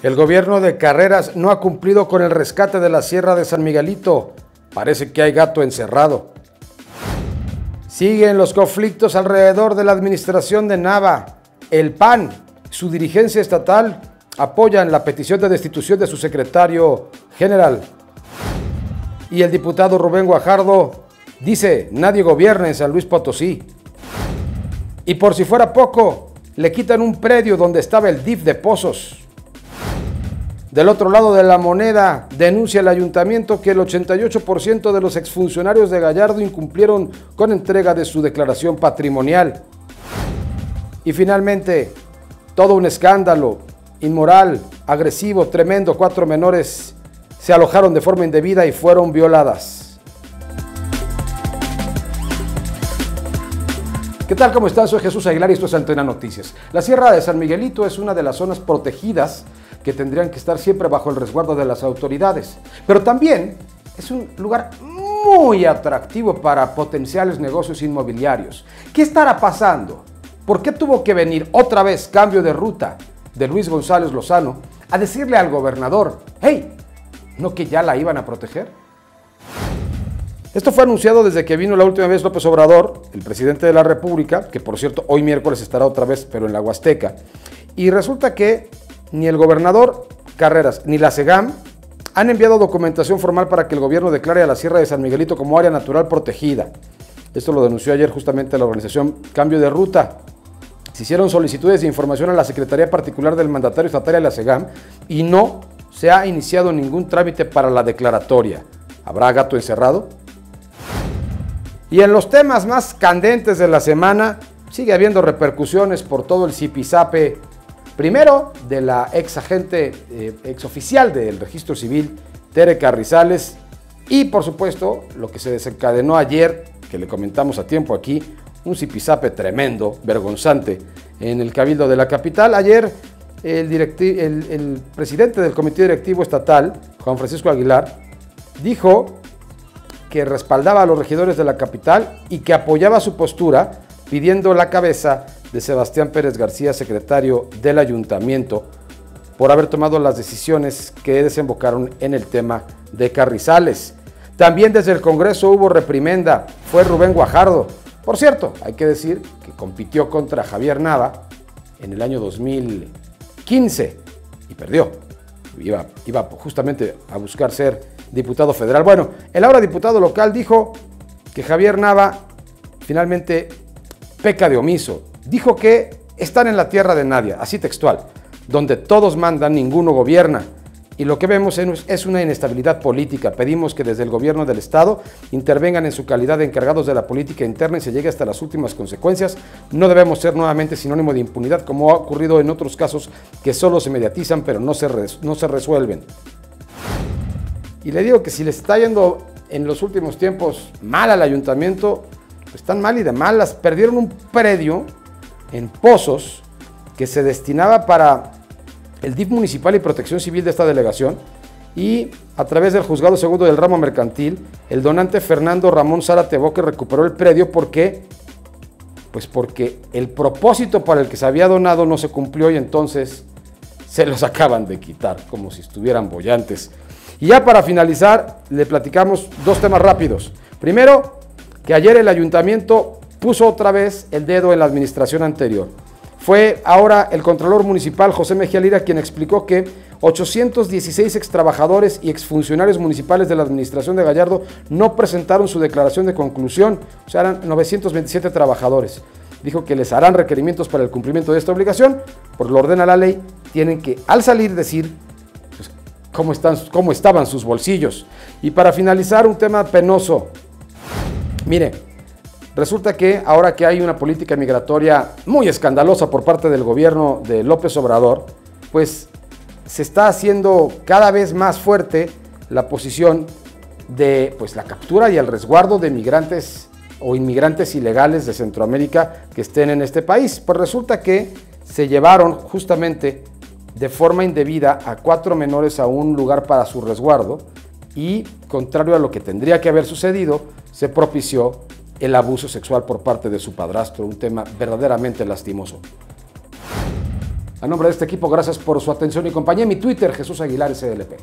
El gobierno de Carreras no ha cumplido con el rescate de la Sierra de San Miguelito. Parece que hay gato encerrado. Siguen los conflictos alrededor de la administración de Nava. El PAN, su dirigencia estatal, apoyan la petición de destitución de su secretario general. Y el diputado Rubén Guajardo dice, nadie gobierna en San Luis Potosí. Y por si fuera poco, le quitan un predio donde estaba el DIF de Pozos. Del otro lado de la moneda, denuncia el ayuntamiento que el 88% de los exfuncionarios de Gallardo incumplieron con entrega de su declaración patrimonial. Y finalmente, todo un escándalo, inmoral, agresivo, tremendo. Cuatro menores se alojaron de forma indebida y fueron violadas. ¿Qué tal? ¿Cómo están? Soy Jesús Aguilar y esto es Antena Noticias. La Sierra de San Miguelito es una de las zonas protegidas que tendrían que estar siempre bajo el resguardo de las autoridades. Pero también es un lugar muy atractivo para potenciales negocios inmobiliarios. ¿Qué estará pasando? ¿Por qué tuvo que venir otra vez cambio de ruta de Luis González Lozano a decirle al gobernador, hey, ¿no que ya la iban a proteger? Esto fue anunciado desde que vino la última vez López Obrador, el presidente de la República, que por cierto hoy miércoles estará otra vez, pero en la Huasteca. Y resulta que ni el gobernador Carreras ni la SEGAM han enviado documentación formal para que el gobierno declare a la Sierra de San Miguelito como área natural protegida. Esto lo denunció ayer justamente la organización Cambio de Ruta. Se hicieron solicitudes de información a la Secretaría Particular del Mandatario Estatal de la SEGAM y no se ha iniciado ningún trámite para la declaratoria. ¿Habrá gato encerrado? Y en los temas más candentes de la semana, sigue habiendo repercusiones por todo el zipizape Primero, de la ex agente, eh, ex oficial del registro civil, Tere Carrizales, y por supuesto, lo que se desencadenó ayer, que le comentamos a tiempo aquí, un zipizape tremendo, vergonzante, en el Cabildo de la capital. Ayer, el, el presidente del Comité Directivo Estatal, Juan Francisco Aguilar, dijo que respaldaba a los regidores de la capital y que apoyaba su postura pidiendo la cabeza de Sebastián Pérez García, secretario del ayuntamiento, por haber tomado las decisiones que desembocaron en el tema de Carrizales. También desde el Congreso hubo reprimenda, fue Rubén Guajardo. Por cierto, hay que decir que compitió contra Javier Nava en el año 2015 y perdió. Iba, justamente a buscar ser diputado federal. Bueno, el ahora diputado local dijo que Javier Nava finalmente peca de omiso dijo que están en la tierra de nadie, así textual, donde todos mandan, ninguno gobierna. Y lo que vemos es una inestabilidad política. Pedimos que desde el gobierno del Estado intervengan en su calidad de encargados de la política interna y se llegue hasta las últimas consecuencias. No debemos ser nuevamente sinónimo de impunidad como ha ocurrido en otros casos que solo se mediatizan pero no se, no se resuelven. Y le digo que si le está yendo en los últimos tiempos mal al ayuntamiento, pues están mal y de malas. Perdieron un predio en pozos que se destinaba para el DIF municipal y protección civil de esta delegación y a través del juzgado segundo del ramo mercantil, el donante Fernando Ramón Zárate Boque recuperó el predio porque pues porque el propósito para el que se había donado no se cumplió y entonces se los acaban de quitar, como si estuvieran bollantes. Y ya para finalizar, le platicamos dos temas rápidos. Primero, que ayer el ayuntamiento puso otra vez el dedo en la administración anterior. Fue ahora el Contralor Municipal José Mejía Lira quien explicó que 816 extrabajadores y exfuncionarios municipales de la administración de Gallardo no presentaron su declaración de conclusión, o sea, eran 927 trabajadores. Dijo que les harán requerimientos para el cumplimiento de esta obligación, por lo ordena la ley, tienen que al salir decir pues, cómo, están, cómo estaban sus bolsillos. Y para finalizar, un tema penoso. Mire, Resulta que ahora que hay una política migratoria muy escandalosa por parte del gobierno de López Obrador, pues se está haciendo cada vez más fuerte la posición de pues, la captura y el resguardo de migrantes o inmigrantes ilegales de Centroamérica que estén en este país. Pues resulta que se llevaron justamente de forma indebida a cuatro menores a un lugar para su resguardo y, contrario a lo que tendría que haber sucedido, se propició el abuso sexual por parte de su padrastro, un tema verdaderamente lastimoso. A nombre de este equipo, gracias por su atención y compañía. Mi Twitter, Jesús Aguilar SLP.